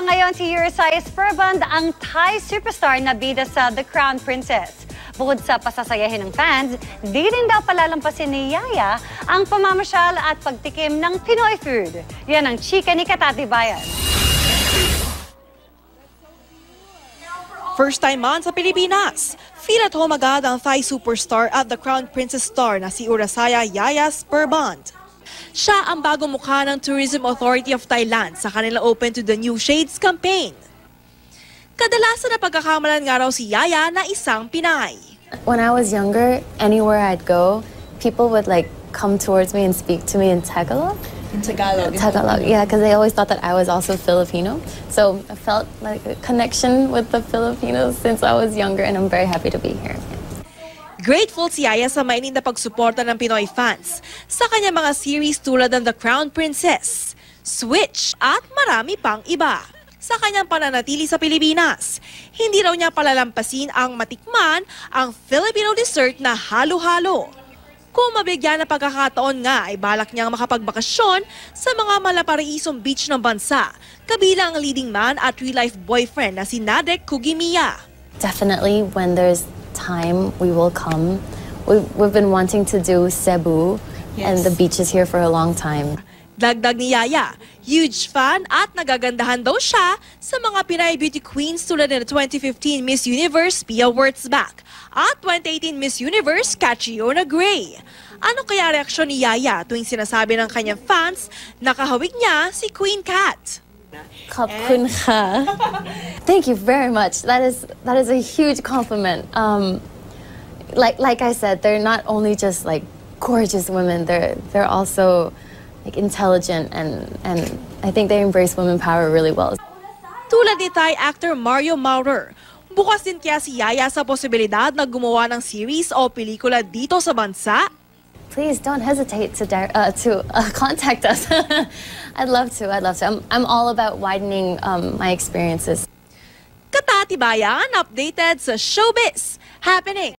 Ngayon, si Eurosaya Spurband ang Thai superstar na bida sa The Crown Princess. Bukod sa pasasayahin ng fans, di rin daw palalampasin ni Yaya ang pamamasyal at pagtikim ng Pinoy food. Yan ang chika ni Katati Bayan. First time man sa Pilipinas. Feel at home agad ang Thai superstar at the Crown Princess star na si Urasaya Yaya Spurband. Siya ang bagong mukha ng Tourism Authority of Thailand sa kanila Open to the New Shades campaign. Kadalasan na pagkakamalan nga raw si Yaya na isang Pinay. When I was younger, anywhere I'd go, people would like come towards me and speak to me in Tagalog. In Tagalog. Tagalog, yeah, because they always thought that I was also Filipino. So I felt like a connection with the Filipinos since I was younger, and I'm very happy to be here. Grateful si Yaya sa mainit na pagsuporta ng Pinoy fans sa kanyang mga series tulad ng The Crown Princess, Switch at marami pang iba. Sa kanyang pananatili sa Pilipinas, hindi raw niya palalampasin ang matikman ang Filipino dessert na halo-halo. Kung mabigyan ng pagkakataon nga ay balak niyang makapagbakasyon sa mga malaparaisong beach ng bansa, kabilang ang leading man at real-life boyfriend na si Nadek Kugimiya. Definitely, when there's time, we will come. We, we've been wanting to do Cebu, and the beach is here for a long time. Dagdag ni Yaya, huge fan at nagagandahan daw siya sa mga Pinay beauty queens tulad ng 2015 Miss Universe Pia Wurtzbach at 2018 Miss Universe Catriona Gray. Ano kaya reaksyon ni Yaya tuwing sinasabi ng kanyang fans na kahawig niya si Queen Cat? Kapun ka. Thank you very much. That is that is a huge compliment. Um, like like I said, they're not only just like gorgeous women. They're they're also like intelligent and and I think they embrace women power really well. Tulad ni Thai actor Mario Maurer, bukas din kaya si Yaya sa posibilidad na gumawa ng series o pelikula dito sa bansa? Please don't hesitate to uh, to uh, contact us. I'd love to. I'd love to. I'm I'm all about widening um, my experiences. Katatibayan, updated sa showbiz happening.